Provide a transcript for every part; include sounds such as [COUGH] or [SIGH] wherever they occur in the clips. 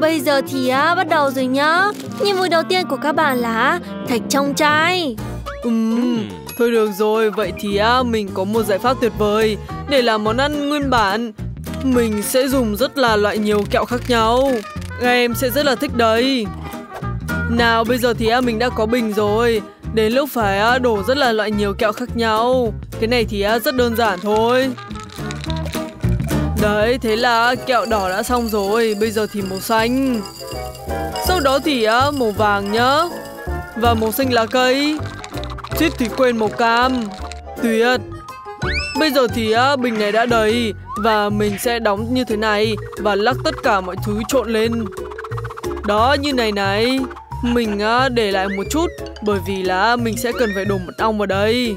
Bây giờ thì á, bắt đầu rồi nhá. Nhiệm vụ đầu tiên của các bạn là à, thạch trong chai. Ừm, thôi được rồi, vậy thì á, mình có một giải pháp tuyệt vời để làm món ăn nguyên bản. Mình sẽ dùng rất là loại nhiều kẹo khác nhau. Các em sẽ rất là thích đấy. Nào bây giờ thì á, mình đã có bình rồi. Đến lúc phải á, đổ rất là loại nhiều kẹo khác nhau. Cái này thì á, rất đơn giản thôi. Đấy, thế là kẹo đỏ đã xong rồi, bây giờ thì màu xanh. Sau đó thì á, màu vàng nhá. Và màu xanh lá cây. Chết thì quên màu cam. Tuyệt. Bây giờ thì á, bình này đã đầy và mình sẽ đóng như thế này và lắc tất cả mọi thứ trộn lên. Đó, như này này. Mình á, để lại một chút bởi vì là mình sẽ cần phải đổ mật ong vào đây.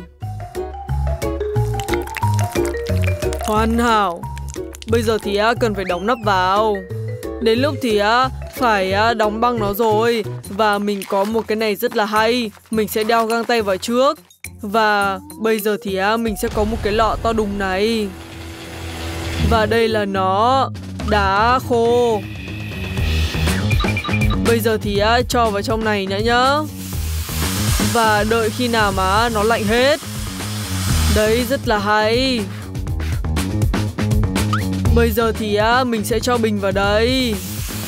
Hoàn hảo. Bây giờ thì à, cần phải đóng nắp vào. Đến lúc thì à, phải à, đóng băng nó rồi. Và mình có một cái này rất là hay. Mình sẽ đeo găng tay vào trước. Và bây giờ thì mình sẽ có một cái lọ to đùng này. Và đây là nó Đá khô. Bây giờ thì cho vào trong này nữa nhá. Và đợi khi nào mà nó lạnh hết. Đấy, rất là hay. Bây giờ thì á, mình sẽ cho bình vào đây.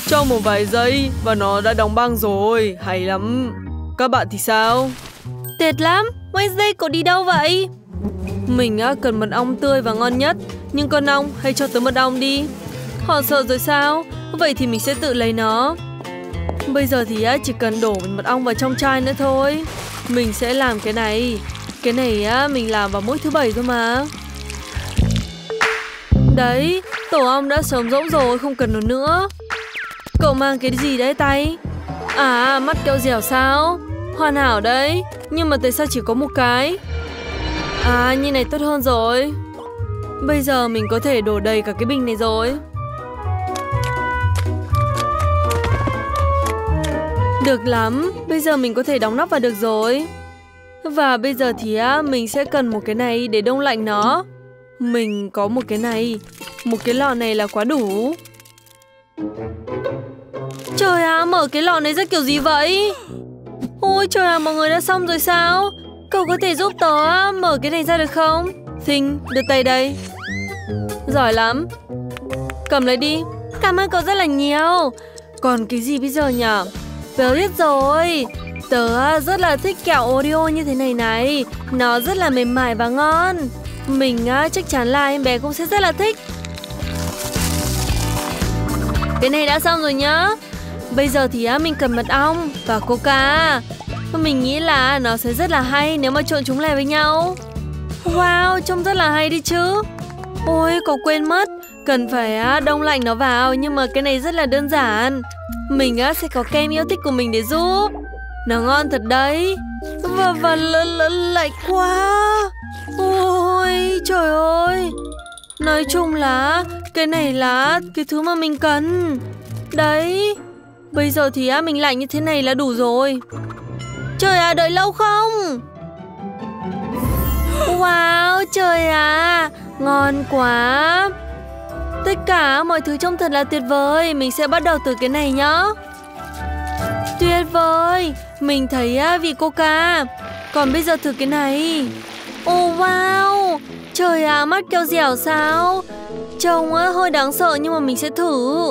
Cho một vài giây và nó đã đóng băng rồi. Hay lắm. Các bạn thì sao? Tuyệt lắm, Wednesday cậu đi đâu vậy? Mình á, cần mật ong tươi và ngon nhất. Nhưng con ong hãy cho tớ mật ong đi. Họ sợ rồi sao? Vậy thì mình sẽ tự lấy nó. Bây giờ thì á, chỉ cần đổ mật ong vào trong chai nữa thôi. Mình sẽ làm cái này. Cái này á, mình làm vào mỗi thứ bảy thôi mà. Đấy, tổ ong đã sống rỗng rồi, không cần nó nữa Cậu mang cái gì đấy tay? À, mắt keo dẻo sao? Hoàn hảo đấy Nhưng mà tại sao chỉ có một cái? À, như này tốt hơn rồi Bây giờ mình có thể đổ đầy cả cái bình này rồi Được lắm, bây giờ mình có thể đóng nắp vào được rồi Và bây giờ thì á, mình sẽ cần một cái này để đông lạnh nó Mình có một cái này một cái lò này là quá đủ. Trời ạ, à, mở cái lò này ra kiểu gì vậy? Ôi trời ạ, à, mọi người đã xong rồi sao? Cậu có thể giúp tớ mở cái này ra được không? Thinh, đưa tay đây. Giỏi lắm. Cầm lấy đi. Cảm ơn cậu rất là nhiều. Còn cái gì bây giờ nhỉ? Tớ biết rồi. Tớ rất là thích kẹo Oreo như thế này này. Nó rất là mềm mại và ngon. Mình chắc chắn là em bé cũng sẽ rất là thích. Cái này đã xong rồi nhá. Bây giờ thì mình cần mật ong và coca Mình nghĩ là nó sẽ rất là hay nếu mà trộn chúng lại với nhau. Wow, trông rất là hay đi chứ. Ôi, có quên mất. Cần phải đông lạnh nó vào Nhưng mà cái này rất là đơn giản. Mình sẽ có kem yêu thích của mình để giúp. Nó ngon thật đấy. Và, và lạnh quá. Ôi, trời ơi. Nói chung là Cái này là cái thứ mà mình cần. Đấy Bây giờ thì á, mình lạnh như thế này là đủ rồi. Trời à, đợi lâu không? Wow, trời à Ngon quá. Tất cả mọi thứ trông thật là tuyệt vời. Mình sẽ bắt đầu từ cái này nhá. Tuyệt vời. Mình thấy á, vị coca Còn bây giờ thử cái này. Oh wow. Trời à, mắt keo dẻo sao? Trông á, hơi đáng sợ nhưng mà mình sẽ thử.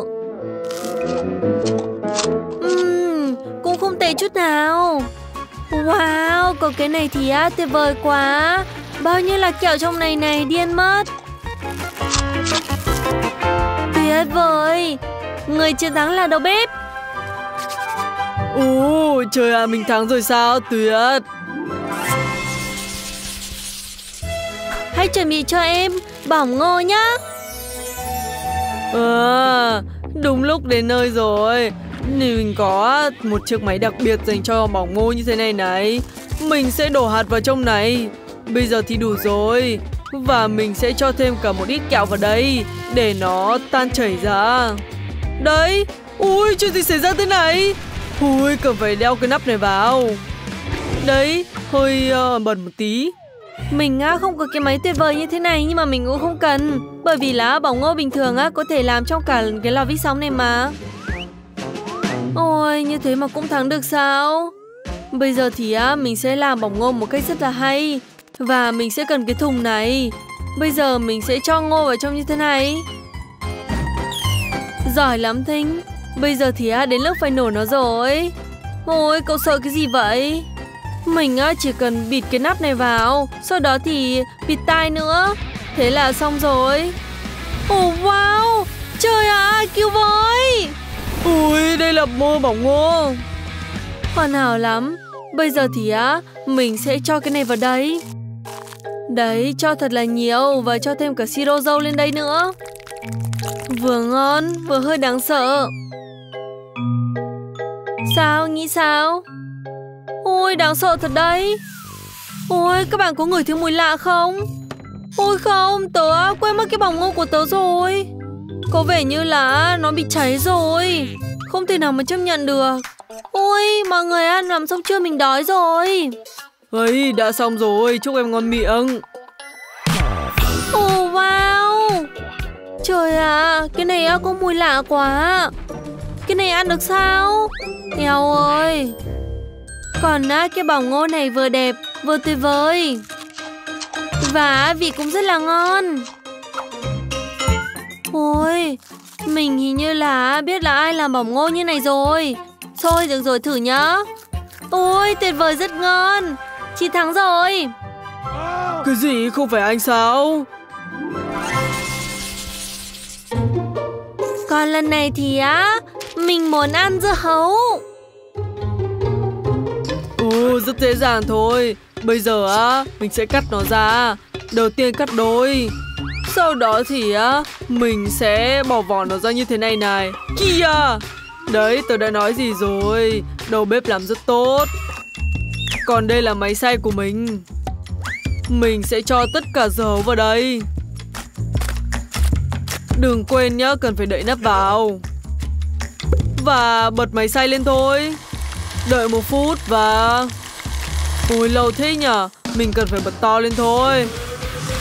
Uhm, Cũng không tệ chút nào. Wow, có cái này thì á, tuyệt vời quá. Bao nhiêu là kẹo trong này này, điên mất. Tuyệt vời. Người chiến thắng là đầu bếp. Ồ, trời à, mình thắng rồi sao, tuyệt. Hãy chuẩn bị cho em. Bỏng ngô nhá. À, đúng lúc đến nơi rồi. Mình có một chiếc máy đặc biệt dành cho bỏng ngô như thế này này. Mình sẽ đổ hạt vào trong này. Bây giờ thì đủ rồi. Và mình sẽ cho thêm cả một ít kẹo vào đây Để nó tan chảy ra. Đấy Ui chuyện gì xảy ra thế này? Ui cần phải đeo cái nắp này vào. Đấy hơi uh, bẩn một tí mình á không có cái máy tuyệt vời như thế này nhưng mà mình cũng không cần Bởi vì lá bỏng ngô bình thường á có thể làm trong cả cái lò vi sóng này mà Ôi, như thế mà cũng thắng được sao? Bây giờ thì á, mình sẽ làm bỏng ngô một cách rất là hay. Và mình sẽ cần cái thùng này. Bây giờ mình sẽ cho ngô vào trong như thế này. Giỏi lắm Thinh. Bây giờ thì á, đến lúc phải nổ nó rồi. Ôi, cậu sợ cái gì vậy? Mình chỉ cần bịt cái nắp này vào. Sau đó thì bịt tai nữa. Thế là xong rồi. Ồ oh, wow, trời ạ, à, cứu với. Ui, đây là mô bỏng ngô. Hoàn hảo lắm. Bây giờ thì á, mình sẽ cho cái này vào đây. Đấy, cho thật là nhiều và cho thêm cả siro dâu lên đây nữa. Vừa ngon, vừa hơi đáng sợ. Sao, nghĩ sao? Ôi, đáng sợ thật đấy. Ôi, các bạn có ngửi thấy mùi lạ không? Ôi không, tớ quên mất cái bỏng ngô của tớ rồi. Có vẻ như là nó bị cháy rồi. Không thể nào mà chấp nhận được. Ôi, mọi người ăn làm xong chưa mình đói rồi. Ấy, đã xong rồi, chúc em ngon miệng. Ồ, oh, wow. Trời ạ, à, cái này có mùi lạ quá. Cái này ăn được sao? Eo ơi. Còn á, cái bỏng ngô này vừa đẹp, vừa tuyệt vời. Và vị cũng rất là ngon. Ôi Mình hình như là biết là ai làm bỏng ngô như này rồi. Thôi được rồi thử nhá. Ôi tuyệt vời rất ngon. Chị thắng rồi. Cái gì không phải anh sao? Còn lần này thì á Mình muốn ăn dưa hấu rất dễ dàng thôi Bây giờ á, mình sẽ cắt nó ra. Đầu tiên cắt đôi. Sau đó thì á, mình sẽ bỏ vỏ nó ra như thế này này. Kìa! Đấy, tôi đã nói gì rồi. Đầu bếp làm rất tốt. Còn đây là máy xay của mình. Mình sẽ cho tất cả dầu vào đây. Đừng quên nhá, cần phải đậy nắp vào. Và bật máy xay lên thôi. Đợi một phút và ui lâu thế nhở Mình cần phải bật to lên thôi.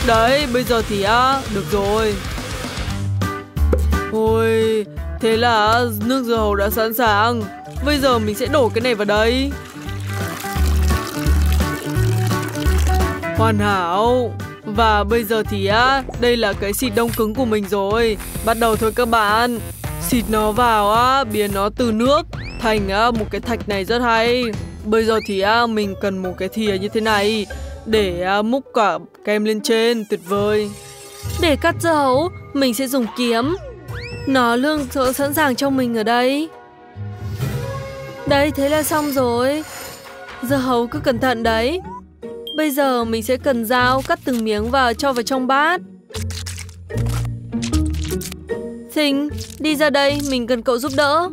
Đấy bây giờ thì á Được rồi. Ôi Thế là nước dưa hấu đã sẵn sàng. Bây giờ mình sẽ đổ cái này vào đây. Hoàn hảo. Và bây giờ thì á Đây là cái xịt đông cứng của mình rồi. Bắt đầu thôi các bạn. Xịt nó vào á Biến nó từ nước Thành á, một cái thạch này rất hay. Bây giờ thì à, mình cần một cái thìa như thế này để à, múc cả kem lên trên, tuyệt vời. Để cắt dưa hấu, mình sẽ dùng kiếm. Nó lương sẵn sàng cho mình ở đây. Đây, thế là xong rồi. Dưa hấu cứ cẩn thận đấy. Bây giờ mình sẽ cần dao cắt từng miếng và cho vào trong bát. Thình, đi ra đây, mình cần cậu giúp đỡ.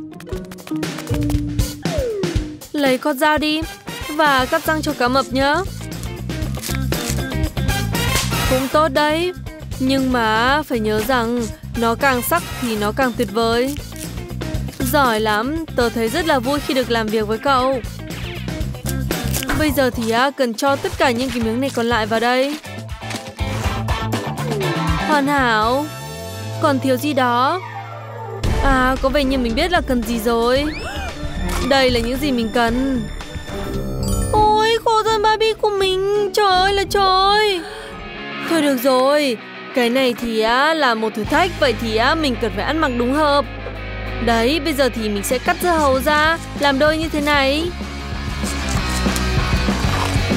Lấy con dao đi Và cắt răng cho cá mập nhá. Cũng tốt đấy Nhưng mà phải nhớ rằng Nó càng sắc thì nó càng tuyệt vời. Giỏi lắm Tớ thấy rất là vui khi được làm việc với cậu. Bây giờ thì á, cần cho tất cả những cái miếng này còn lại vào đây. Hoàn hảo. Còn thiếu gì đó? À có vẻ như mình biết là cần gì rồi đây là những gì mình cần. Ôi khổ thân Barbie của mình. Trời ơi là trời. Thôi được rồi. Cái này thì á, là một thử thách. Vậy thì á, mình cần phải ăn mặc đúng hợp. Đấy, bây giờ thì mình sẽ cắt dưa hấu ra. Làm đôi như thế này.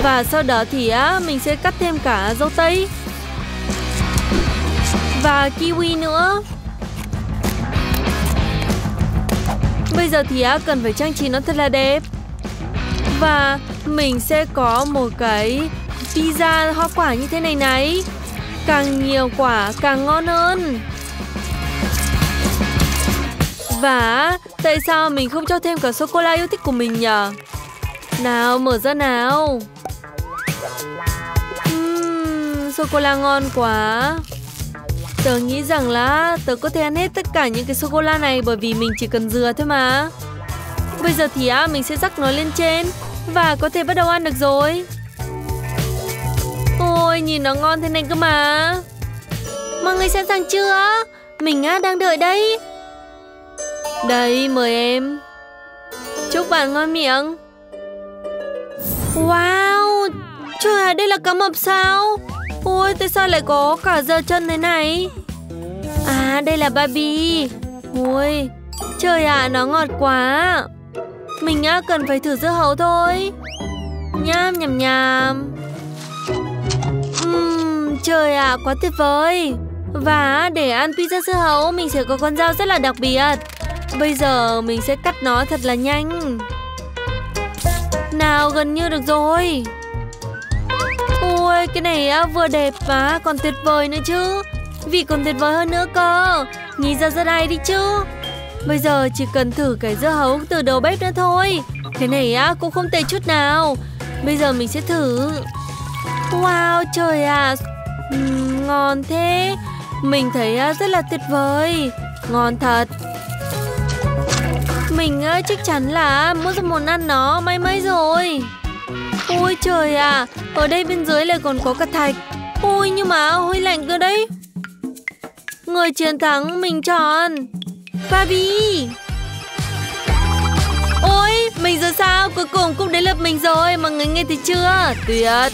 Và sau đó thì á, mình sẽ cắt thêm cả dâu tây. Và kiwi nữa. Bây giờ thì á, cần phải trang trí nó thật là đẹp. Và mình sẽ có một cái pizza hoa quả như thế này này. Càng nhiều quả càng ngon hơn. Và tại sao mình không cho thêm cả sô-cô-la yêu thích của mình nhỉ? Nào mở ra nào. Uhm, Sô-cô-la ngon quá. Tớ nghĩ rằng là tớ có thể ăn hết tất cả những cái sô-cô-la này bởi vì mình chỉ cần dừa thôi mà. Bây giờ thì á, mình sẽ rắc nó lên trên và có thể bắt đầu ăn được rồi. Ôi, nhìn nó ngon thế này cơ mà. Mọi người sẵn sàng chưa? Mình á, đang đợi đây. Đây, mời em. Chúc bạn ngon miệng Wow Trời ơi, đây là cá mập sao Ôi, tại sao lại có cả giờ chân thế này? À, đây là Barbie. Ôi, trời ạ, à, nó ngọt quá. Mình á, cần phải thử dưa hấu thôi. Nham nhầm nhầm uhm, Trời ạ, à, quá tuyệt vời. Và để ăn pizza dưa hấu Mình sẽ có con dao rất là đặc biệt. Bây giờ mình sẽ cắt nó thật là nhanh. Nào gần như được rồi. Ôi cái này á, vừa đẹp mà còn tuyệt vời nữa chứ. Vị còn tuyệt vời hơn nữa cơ. Nhìn ra rất hay đi chứ. Bây giờ chỉ cần thử cái dưa hấu từ đầu bếp nữa thôi. Cái này á cũng không tệ chút nào. Bây giờ mình sẽ thử. Wow trời ạ. À. uhm, Ngon thế. Mình thấy á, rất là tuyệt vời. Ngon thật. Mình á, chắc chắn là muốn ra món ăn nó may may rồi. Ôi trời à ở đây bên dưới lại còn có cả thạch. Ôi, nhưng mà hơi lạnh cơ đấy. Người chiến thắng mình chọn. Fabi. Ôi, mình giờ sao? Cuối cùng cũng đến lượt mình rồi mà người nghe thấy chưa? Tuyệt.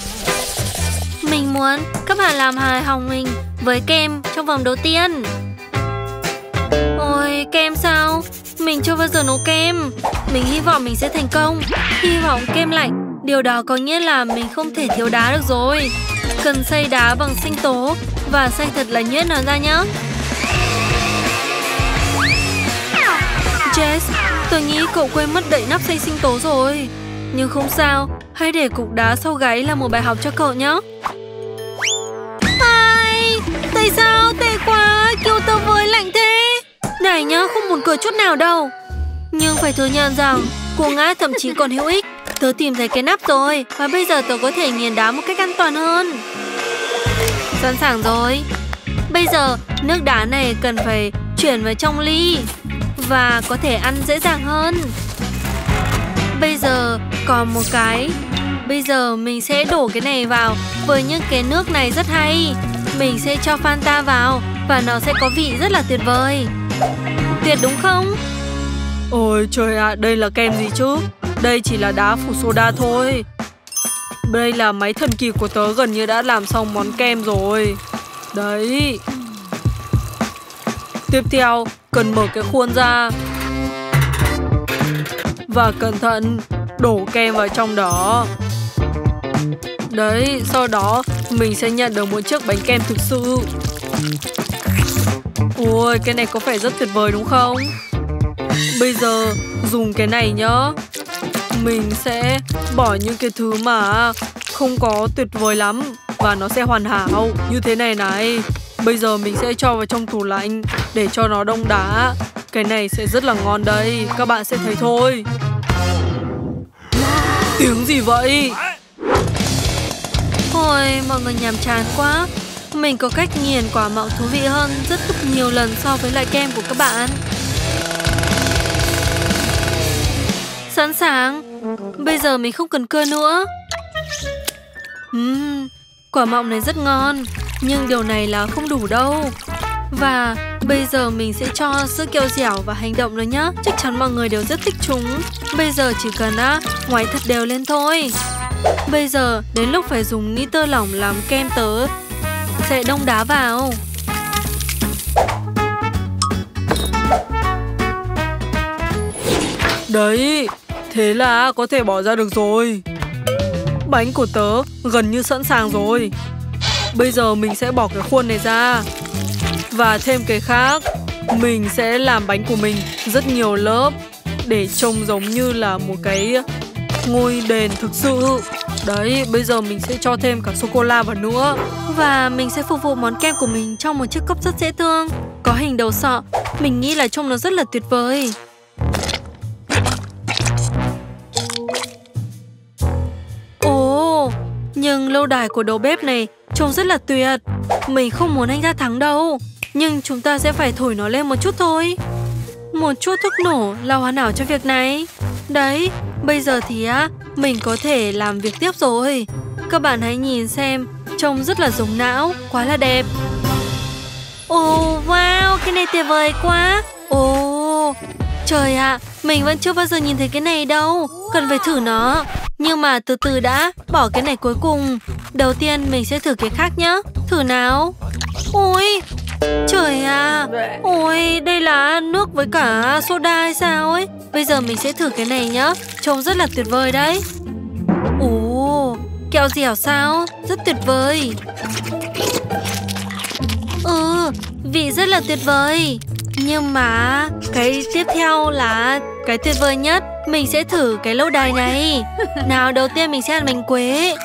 Mình muốn các bạn làm hài hòng mình Với kem trong vòng đầu tiên. Ôi, kem sao? Mình chưa bao giờ nấu kem. Mình hy vọng mình sẽ thành công. Hy vọng kem lạnh. Điều đó có nghĩa là mình không thể thiếu đá được rồi. Cần xay đá bằng sinh tố Và xay thật là nhuyễn nó ra nhé Jess, tôi nghĩ cậu quên mất đậy nắp xay sinh tố rồi. Nhưng không sao Hãy để cục đá sau gáy là một bài học cho cậu nhé Ai, tại sao? Tệ quá Kêu tớ với lạnh thế. Này nhá, không buồn cười chút nào đâu. Nhưng phải thừa nhận rằng cô ngã thậm chí còn hữu ích. Tớ tìm thấy cái nắp rồi Và bây giờ tớ có thể nghiền đá một cách an toàn hơn. Sẵn sàng rồi. Bây giờ nước đá này cần phải chuyển vào trong ly Và có thể ăn dễ dàng hơn. Bây giờ còn một cái. Bây giờ mình sẽ đổ cái này vào Với những cái nước này rất hay. Mình sẽ cho Fanta vào Và nó sẽ có vị rất là tuyệt vời. Tuyệt đúng không? Ôi trời ạ, à, đây là kem gì chứ? Đây chỉ là đá phủ soda thôi. Đây là máy thần kỳ của tớ gần như đã làm xong món kem rồi. Đấy. Tiếp theo cần mở cái khuôn ra. Và cẩn thận đổ kem vào trong đó. Đấy, sau đó mình sẽ nhận được một chiếc bánh kem thực sự. Ôi, cái này có phải rất tuyệt vời đúng không? Bây giờ dùng cái này nhá mình sẽ bỏ những cái thứ mà không có tuyệt vời lắm và nó sẽ hoàn hảo như thế này này. Bây giờ mình sẽ cho vào trong tủ lạnh để cho nó đông đá. Cái này sẽ rất là ngon đây, các bạn sẽ thấy thôi. Tiếng gì vậy? Ôi, mọi người nhàm chán quá. Mình có cách nghiền quả mọng thú vị hơn rất gấp nhiều lần so với loại kem của các bạn. Sẵn sàng Bây giờ mình không cần cưa nữa. Uhm, Quả mọng này rất ngon Nhưng điều này là không đủ đâu. Và bây giờ mình sẽ cho sữa keo dẻo và hành động nữa nhá. Chắc chắn mọi người đều rất thích chúng. Bây giờ chỉ cần á, ngoáy thật đều lên thôi. Bây giờ đến lúc phải dùng nitơ lỏng làm kem tớ Sẽ đông đá vào. Đấy, Thế là có thể bỏ ra được rồi. Bánh của tớ gần như sẵn sàng rồi. Bây giờ mình sẽ bỏ cái khuôn này ra. Và thêm cái khác Mình sẽ làm bánh của mình rất nhiều lớp Để trông giống như là một cái ngôi đền thực sự. Đấy, bây giờ mình sẽ cho thêm cả sô-cô-la vào nữa. Và mình sẽ phục vụ món kem của mình trong một chiếc cốc rất dễ thương. Có hình đầu sọ Mình nghĩ là trông nó rất là tuyệt vời. Nhưng lâu đài của đầu bếp này trông rất là tuyệt. Mình không muốn anh ta thắng đâu. Nhưng chúng ta sẽ phải thổi nó lên một chút thôi. Một chút thuốc nổ là hoàn hảo cho việc này. Đấy, bây giờ thì á Mình có thể làm việc tiếp rồi. Các bạn hãy nhìn xem Trông rất là giống não, quá là đẹp. Ồ, oh, wow, cái này tuyệt vời quá. Ồ, oh, Trời ạ, à, mình vẫn chưa bao giờ nhìn thấy cái này đâu. Cần phải thử nó. Nhưng mà từ từ đã, bỏ cái này cuối cùng. Đầu tiên mình sẽ thử cái khác nhá. Thử nào. Ôi, trời ạ. À. Ôi, đây là nước với cả soda hay sao ấy. Bây giờ mình sẽ thử cái này nhá. Trông rất là tuyệt vời đấy. Ồ, kẹo dẻo sao? Rất tuyệt vời. Ừ, vị rất là tuyệt vời. Nhưng mà cái tiếp theo là cái tuyệt vời nhất. Mình sẽ thử cái lâu đài này. [LAUGHS] Nào đầu tiên mình sẽ ăn bánh quế.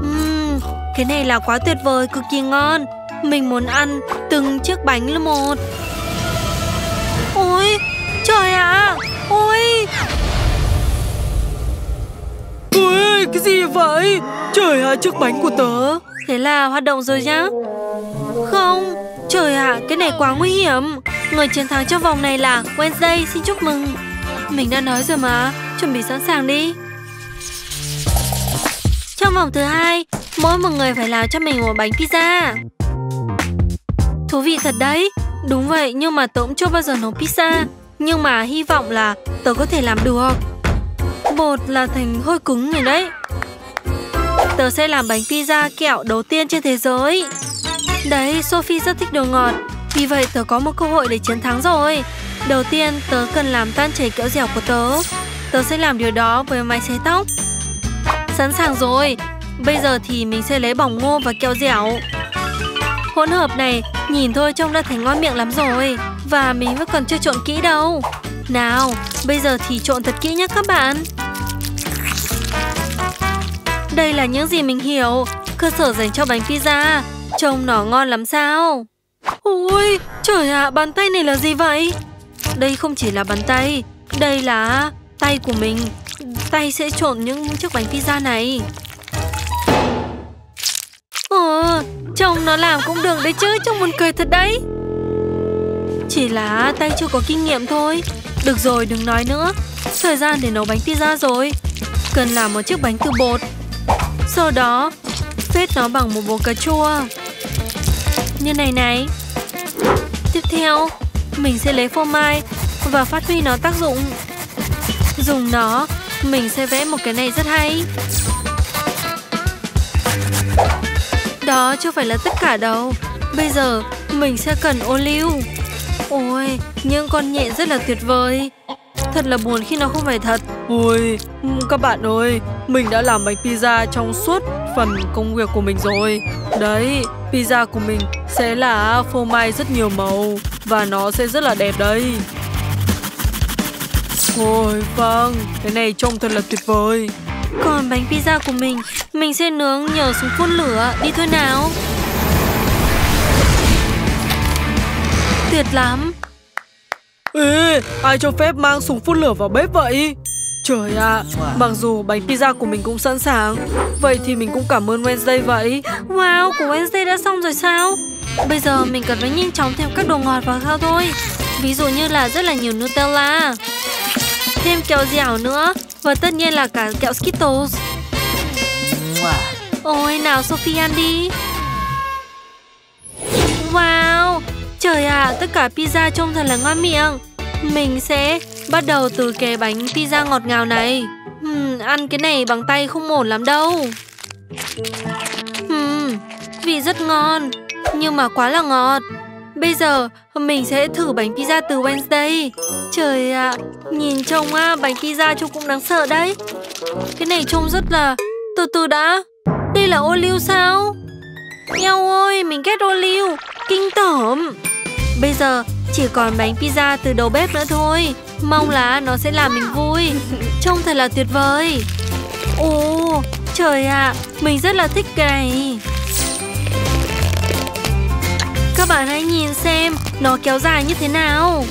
Uhm, Cái này là quá tuyệt vời, cực kỳ ngon. Mình muốn ăn từng chiếc bánh là một. Ôi, trời ạ! À, Ôi! Ôi, cái gì vậy? Trời ơi, chiếc bánh của tớ. Thế là hoạt động rồi nhá. Không, trời ạ, à, cái này quá nguy hiểm Người chiến thắng trong vòng này là Wednesday, xin chúc mừng. Mình đã nói rồi mà, chuẩn bị sẵn sàng đi. Trong vòng thứ hai, mỗi một người phải làm cho mình một bánh pizza. Thú vị thật đấy. Đúng vậy, nhưng mà tớ cũng chưa bao giờ nấu pizza. Nhưng mà hy vọng là tớ có thể làm được. Bột là thành hơi cứng rồi đấy. Tớ sẽ làm bánh pizza kẹo đầu tiên trên thế giới. Đấy, Sophie rất thích đồ ngọt. Vì vậy tớ có một cơ hội để chiến thắng rồi. Đầu tiên, tớ cần làm tan chảy kẹo dẻo của tớ. Tớ sẽ làm điều đó với máy sấy tóc. Sẵn sàng rồi. Bây giờ thì mình sẽ lấy bỏng ngô và kẹo dẻo. Hỗn hợp này nhìn thôi trông đã thấy ngon miệng lắm rồi. Và mình vẫn còn chưa trộn kỹ đâu. Nào, bây giờ thì trộn thật kỹ nhé các bạn. Đây là những gì mình hiểu. Cơ sở dành cho bánh pizza. Trông nó ngon lắm sao? Ôi, trời ạ, à, bàn tay này là gì vậy Đây không chỉ là bàn tay Đây là tay của mình Tay sẽ trộn những chiếc bánh pizza này Ờ, chồng nó làm cũng được đấy chứ, trông buồn cười thật đấy. Chỉ là tay chưa có kinh nghiệm thôi. Được rồi, đừng nói nữa. Thời gian để nấu bánh pizza rồi. Cần làm một chiếc bánh từ bột. Sau đó, phết nó bằng một bột cà chua. Như này này. Tiếp theo, mình sẽ lấy phô mai và phát huy nó tác dụng. Dùng nó, mình sẽ vẽ một cái này rất hay. Đó chưa phải là tất cả đâu. Bây giờ mình sẽ cần ô liu. Ôi những con nhện rất là tuyệt vời. Thật là buồn khi nó không phải thật. Ôi các bạn ơi Mình đã làm bánh pizza trong suốt phần công việc của mình rồi. Đấy pizza của mình sẽ là phô mai rất nhiều màu Và nó sẽ rất là đẹp đấy. Ôi vâng Cái này trông thật là tuyệt vời. Còn bánh pizza của mình Mình sẽ nướng nhờ súng phun lửa. Đi thôi nào. Tuyệt lắm. Ê, ai cho phép mang súng phun lửa vào bếp vậy? Trời ạ, à, mặc dù bánh pizza của mình cũng sẵn sàng Vậy thì mình cũng cảm ơn Wednesday vậy. Wow, của Wednesday đã xong rồi sao? Bây giờ mình cần phải nhanh chóng thêm các đồ ngọt vào sao thôi. Ví dụ như là rất là nhiều Nutella Thêm kẹo dẻo nữa và tất nhiên là cả kẹo Skittles. Ôi nào Sophie ăn đi. Wow Trời ạ à, tất cả pizza trông thật là ngon miệng. Mình sẽ bắt đầu từ cái bánh pizza ngọt ngào này. Hmm, Ăn cái này bằng tay không ổn lắm đâu. Hmm, Vị rất ngon Nhưng mà quá là ngọt. Bây giờ mình sẽ thử bánh pizza từ Wednesday. Trời ạ, à, nhìn trông á, bánh pizza trông cũng đáng sợ đấy. Cái này trông rất là... Từ từ đã. Đây là ô liu sao? nhau ơi, mình ghét ô liu Kinh tởm. Bây giờ chỉ còn bánh pizza từ đầu bếp nữa thôi. Mong là nó sẽ làm mình vui. Trông thật là tuyệt vời. Ồ, trời ạ, à, mình rất là thích cái này. Các bạn hãy nhìn xem nó kéo dài như thế nào.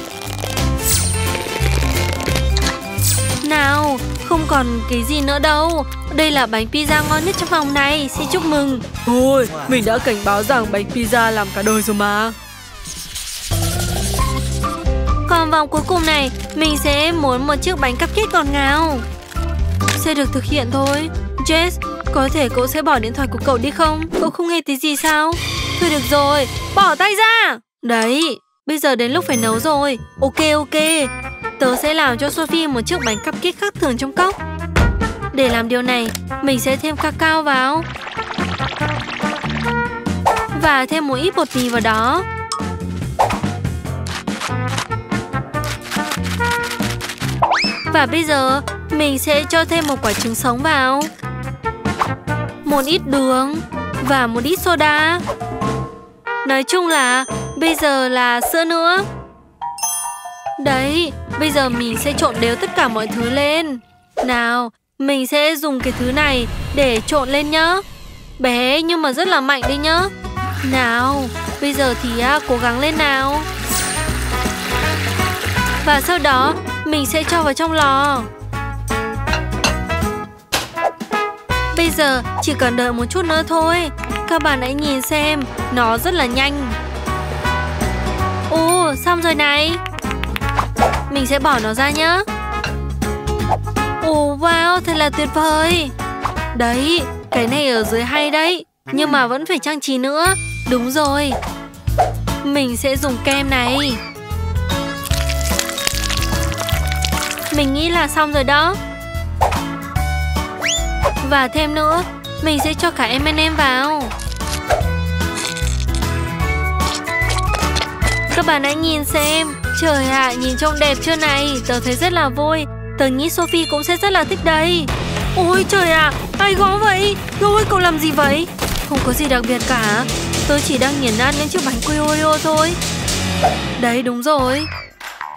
Nào, không còn cái gì nữa đâu. Đây là bánh pizza ngon nhất trong phòng này. Xin chúc mừng. Ôi, mình đã cảnh báo rằng bánh pizza làm cả đời rồi mà. Còn vòng cuối cùng này Mình sẽ muốn một chiếc bánh cupcake ngọt ngào Sẽ được thực hiện thôi Jess, có thể cậu sẽ bỏ điện thoại của cậu đi không? Cậu không nghe thấy gì sao? Thôi được rồi, bỏ tay ra Đấy, bây giờ đến lúc phải nấu rồi Ok ok tớ sẽ làm cho Sophie một chiếc bánh cupcake khác thường trong cốc. Để làm điều này, mình sẽ thêm cacao vào. Và thêm một ít bột mì vào đó. Và bây giờ, mình sẽ cho thêm một quả trứng sống vào. Một ít đường và một ít soda. Nói chung là bây giờ là sữa nữa. Đấy, bây giờ mình sẽ trộn đều tất cả mọi thứ lên. Nào, mình sẽ dùng cái thứ này để trộn lên nhá. Bé nhưng mà rất là mạnh đấy nhá. Nào, bây giờ thì à, cố gắng lên nào. Và sau đó mình sẽ cho vào trong lò. Bây giờ chỉ cần đợi một chút nữa thôi. Các bạn hãy nhìn xem, nó rất là nhanh. Ồ, xong rồi này. Mình sẽ bỏ nó ra nhé. Ồ wow, thật là tuyệt vời. Đấy, cái này ở dưới hay đấy. Nhưng mà vẫn phải trang trí nữa. Đúng rồi. Mình sẽ dùng kem này. Mình nghĩ là xong rồi đó. Và thêm nữa, mình sẽ cho cả M&M vào. Các bạn hãy nhìn xem. Trời ạ, à, nhìn trông đẹp chưa này. Tớ thấy rất là vui. Tớ nghĩ Sophie cũng sẽ rất là thích đây. Ôi trời ạ, à, ai gõ vậy? Ôi cậu làm gì vậy? Không có gì đặc biệt cả. Tớ chỉ đang nghiền ăn những chiếc bánh quy Oreo thôi. Đấy đúng rồi.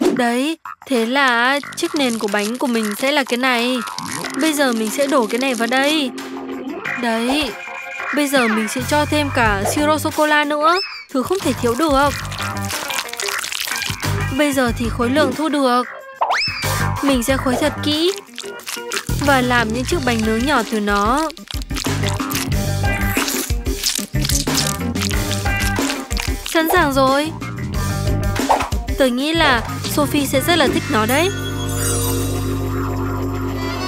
Đấy, thế là chiếc nền của bánh của mình sẽ là cái này. Bây giờ mình sẽ đổ cái này vào đây. Đấy, bây giờ mình sẽ cho thêm cả siro sô-cô-la nữa. Thứ không thể thiếu được. Bây giờ thì khối lượng thu được. Mình sẽ khuấy thật kỹ và làm những chiếc bánh nướng nhỏ từ nó. Sẵn sàng rồi. Tôi nghĩ là Sophie sẽ rất là thích nó đấy.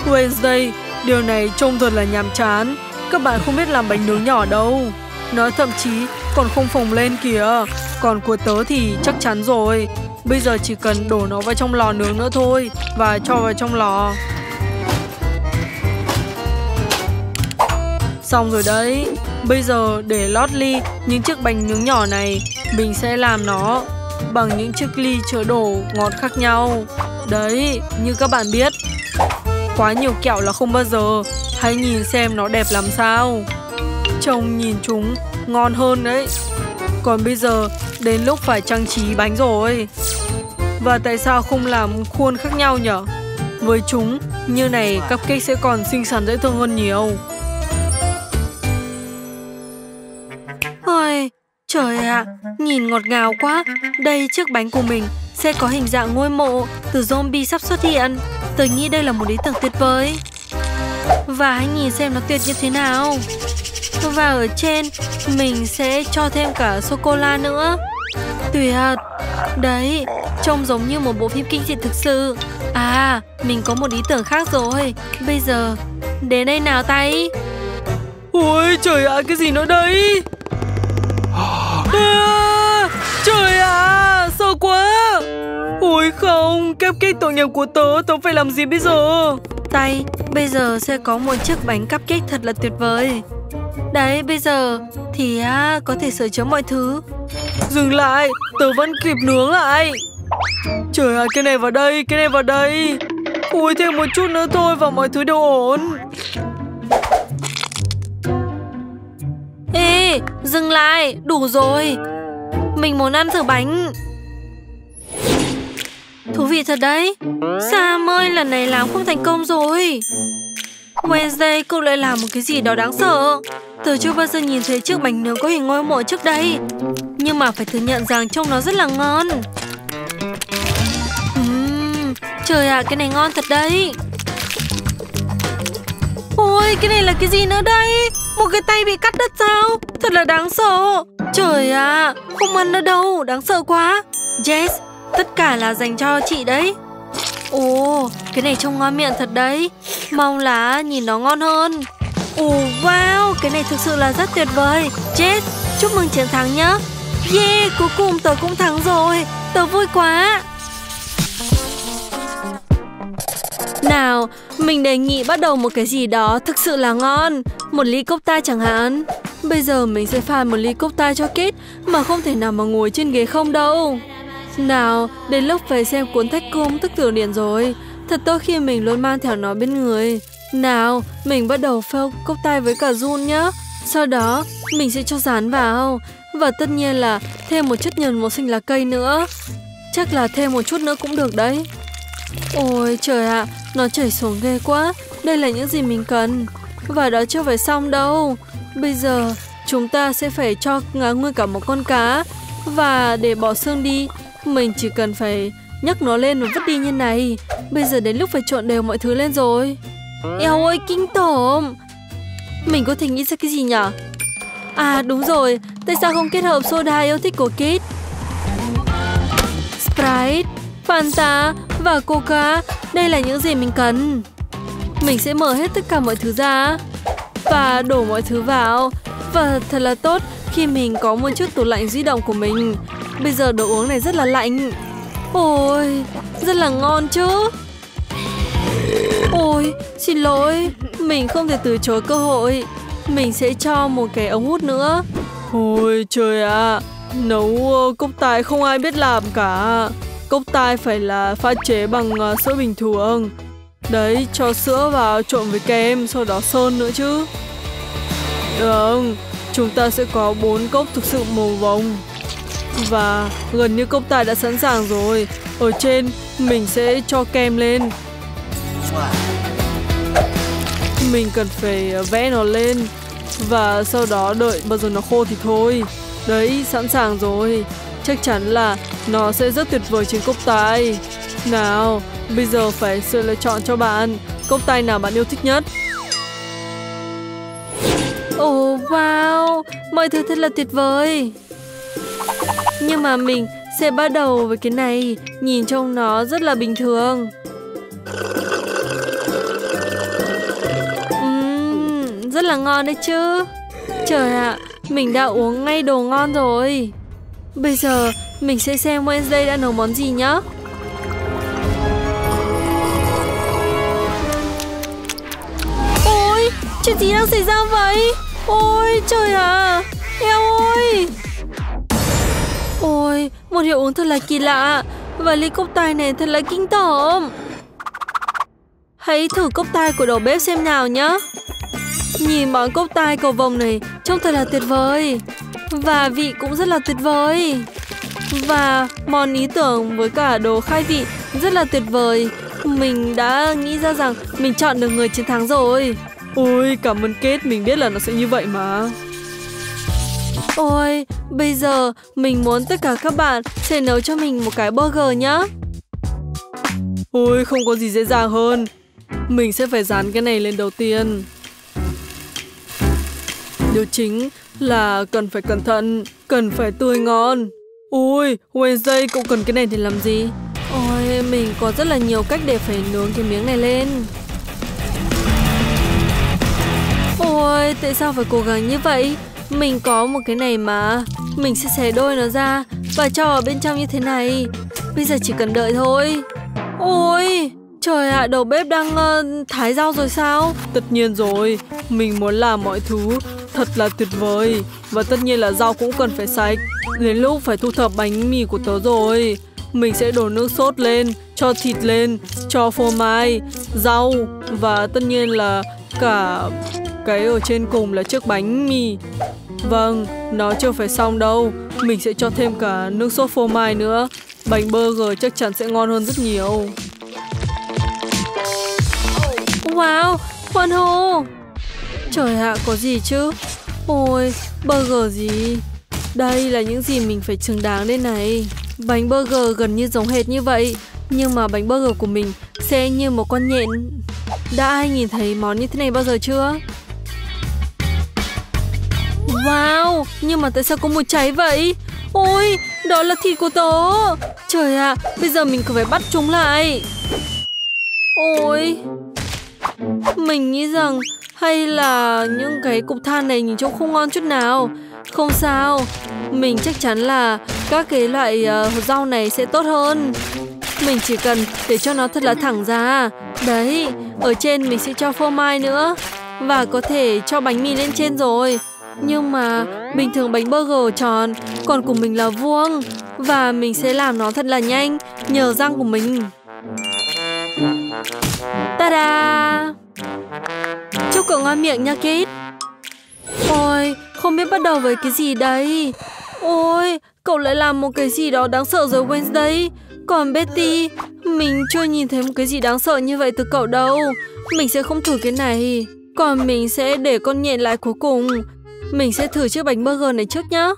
Wednesday, điều này trông thật là nhàm chán. Các bạn không biết làm bánh nướng nhỏ đâu. Nó thậm chí còn không phồng lên kìa. Còn của tớ thì chắc chắn rồi. Bây giờ chỉ cần đổ nó vào trong lò nướng nữa thôi Và cho vào trong lò Xong rồi đấy Bây giờ để lót ly những chiếc bánh nướng nhỏ này Mình sẽ làm nó bằng những chiếc ly chứa đồ ngọt khác nhau. Đấy, như các bạn biết Quá nhiều kẹo là không bao giờ. Hãy nhìn xem nó đẹp làm sao. Trông nhìn chúng ngon hơn đấy. Còn bây giờ đến lúc phải trang trí bánh rồi. Và tại sao không làm khuôn khác nhau nhở? Với chúng như này cupcake sẽ còn xinh xắn dễ thương hơn nhiều. Ạ, nhìn ngọt ngào quá. Đây chiếc bánh của mình sẽ có hình dạng ngôi mộ từ zombie sắp xuất hiện. Tôi nghĩ đây là một ý tưởng tuyệt vời. Và hãy nhìn xem nó tuyệt như thế nào. Và ở trên mình sẽ cho thêm cả sô-cô-la nữa. Tuyệt. Đấy, trông giống như một bộ phim kinh dị thực sự. À, mình có một ý tưởng khác rồi. Bây giờ, đến đây nào tay. Ôi trời ạ, à, cái gì nữa đây? À, Trời ạ, à, sợ quá. Ôi không, cupcake tội nghiệp của tớ, tớ phải làm gì bây giờ? Tay, bây giờ sẽ có một chiếc bánh cupcake thật là tuyệt vời. Đấy, bây giờ thì à, có thể sửa chữa mọi thứ. Dừng lại, tớ vẫn kịp nướng lại Trời ơi, cái này vào đây, cái này vào đây. Ui, thêm một chút nữa thôi và mọi thứ đều ổn Ê, dừng lại, đủ rồi. Mình muốn ăn thử bánh. Thú vị thật đấy. Sam ơi, lần này làm không thành công rồi. Wednesday, cô lại làm một cái gì đó đáng sợ. Từ chưa bao giờ nhìn thấy chiếc bánh nướng có hình ngôi mộ trước đây? Nhưng mà phải thừa nhận rằng trông nó rất là ngon. Uhm, Trời ạ, à, cái này ngon thật đấy. Ôi, cái này là cái gì nữa đây? Một cái tay bị cắt đứt sao? Thật là đáng sợ. Trời ạ, à, không ăn nữa đâu, đáng sợ quá. Jess, tất cả là dành cho chị đấy. Ồ, cái này trông ngon miệng thật đấy. Mong là nhìn nó ngon hơn. Ồ wow, cái này thực sự là rất tuyệt vời. Jess, chúc mừng chiến thắng nhá. Yeah, cuối cùng tớ cũng thắng rồi. Tớ vui quá. Nào, mình đề nghị bắt đầu một cái gì đó thực sự là ngon. Một ly cốc tai chẳng hạn. Bây giờ mình sẽ pha một ly cốc tai cho Kate Mà không thể nào mà ngồi trên ghế không đâu. Nào, đến lúc về xem cuốn thách cung tức từ điển rồi. Thật tốt khi mình luôn mang theo nó bên người. Nào, mình bắt đầu pha cốc tai với cả Jun nhé Sau đó, mình sẽ cho rán vào. Và tất nhiên là thêm một chất nhờn màu xanh lá cây nữa. Chắc là thêm một chút nữa cũng được đấy. Ôi trời ạ, à, nó chảy xuống ghê quá. Đây là những gì mình cần. Và đó chưa phải xong đâu. Bây giờ chúng ta sẽ phải cho nguyên cả một con cá. Và để bỏ xương đi Mình chỉ cần phải nhấc nó lên và vứt đi như này. Bây giờ đến lúc phải trộn đều mọi thứ lên rồi. Eo ơi kinh tởm. Mình có thể nghĩ ra cái gì nhở À đúng rồi. Tại sao không kết hợp soda yêu thích của Kit? Sprite. Fanta và Coca. Đây là những gì mình cần. Mình sẽ mở hết tất cả mọi thứ ra Và đổ mọi thứ vào. Và thật là tốt khi mình có một chiếc tủ lạnh di động của mình. Bây giờ đồ uống này rất là lạnh. Ôi, rất là ngon chứ. Ôi, xin lỗi. Mình không thể từ chối cơ hội. Mình sẽ cho một cái ống hút nữa. Ôi trời ạ. À, Nấu ờ, cốc tài không ai biết làm cả. Cốc tai phải là pha chế bằng uh, sữa bình thường. Đấy, cho sữa vào trộn với kem, sau đó sơn nữa chứ. Được, chúng ta sẽ có bốn cốc thực sự màu vòng Và gần như cốc tai đã sẵn sàng rồi. Ở trên mình sẽ cho kem lên. Mình cần phải ờ, vẽ nó lên. Và sau đó đợi bao giờ nó khô thì thôi. Đấy, sẵn sàng rồi. Chắc chắn là nó sẽ rất tuyệt vời trên cốc tay. Nào, bây giờ phải sự lựa chọn cho bạn. Cốc tay nào bạn yêu thích nhất? Ồ, oh, wow, mọi thứ thật là tuyệt vời. Nhưng mà mình sẽ bắt đầu với cái này, nhìn trông nó rất là bình thường. Uhm, rất là ngon đấy chứ. Trời ạ, à, mình đã uống ngay đồ ngon rồi. Bây giờ mình sẽ xem Wednesday đã nấu món gì nhá. Ôi, chuyện gì đang xảy ra vậy? Ôi, trời à, eo ơi. Ôi, một hiệu uống thật là kỳ lạ Và ly cốc tai này thật là kinh tởm Hãy thử cốc tai của đầu bếp xem nào nhá Nhìn món cốc tai cầu vồng này trông thật là tuyệt vời và vị cũng rất là tuyệt vời và món ý tưởng với cả đồ khai vị rất là tuyệt vời. Mình đã nghĩ ra rằng mình chọn được người chiến thắng rồi. Ôi cảm ơn kết mình biết là nó sẽ như vậy mà. Ôi bây giờ mình muốn tất cả các bạn sẽ nấu cho mình một cái burger nhá. Ôi không có gì dễ dàng hơn. Mình sẽ phải dán cái này lên đầu tiên. Điều chính là cần phải cẩn thận, cần phải tươi ngon. Ui, Wednesday cậu cần cái này để làm gì? Ôi, mình có rất là nhiều cách để phải nướng cái miếng này lên. Ôi, tại sao phải cố gắng như vậy? Mình có một cái này mà. Mình sẽ xé đôi nó ra và cho ở bên trong như thế này. Bây giờ chỉ cần đợi thôi. Ôi, trời ạ, à, đầu bếp đang uh, thái rau rồi sao? Tất nhiên rồi, mình muốn làm mọi thứ thật là tuyệt vời. Và tất nhiên là rau cũng cần phải sạch. Đến lúc phải thu thập bánh mì của tớ rồi Mình sẽ đổ nước sốt lên Cho thịt lên Cho phô mai Rau Và tất nhiên là cả cái ở trên cùng là chiếc bánh mì. Vâng, nó chưa phải xong đâu. Mình sẽ cho thêm cả nước sốt phô mai nữa. Bánh burger chắc chắn sẽ ngon hơn rất nhiều. Wow, hoàn hô. Trời ạ, có gì chứ? Ôi, burger gì? Đây là những gì mình phải chứng đáng đây này. Bánh burger gần như giống hệt như vậy, nhưng mà bánh burger của mình sẽ như một con nhện. Đã ai nhìn thấy món như thế này bao giờ chưa? Wow, nhưng mà tại sao có mùi cháy vậy? Ôi, đó là thịt của tớ. Trời ạ, à, bây giờ mình cần phải bắt chúng lại. Ôi, mình nghĩ rằng hay là những cái cục than này nhìn trông không ngon chút nào? Không sao. Mình chắc chắn là các cái loại uh, rau này sẽ tốt hơn. Mình chỉ cần để cho nó thật là thẳng ra. Đấy, ở trên mình sẽ cho phô mai nữa Và có thể cho bánh mì lên trên rồi. Nhưng mà bình thường bánh burger tròn Còn của mình là vuông Và mình sẽ làm nó thật là nhanh Nhờ răng của mình. Ta-da! Chúc cậu ngon miệng nha Kate Ôi, không biết bắt đầu với cái gì đây Ôi, cậu lại làm một cái gì đó đáng sợ rồi Wednesday. Còn Betty, mình chưa nhìn thấy một cái gì đáng sợ như vậy từ cậu đâu. Mình sẽ không thử cái này. Còn mình sẽ để con nhện lại cuối cùng. Mình sẽ thử chiếc bánh burger này trước nhá.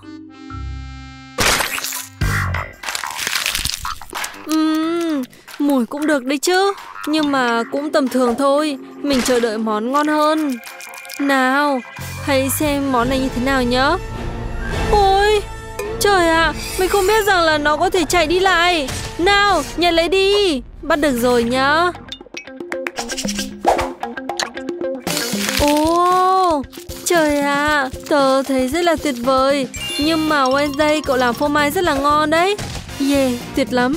Uhm, mùi cũng được đấy chứ. Nhưng mà cũng tầm thường thôi. Mình chờ đợi món ngon hơn. Nào, hãy xem món này như thế nào nhá. Ôi, trời ạ, à, mình không biết rằng là nó có thể chạy đi lại. Nào, nhận lấy đi. Bắt được rồi nhá. Ồ, trời ạ, à, tớ thấy rất là tuyệt vời. Nhưng mà Wednesday cậu làm phô mai rất là ngon đấy. Yeah, tuyệt lắm.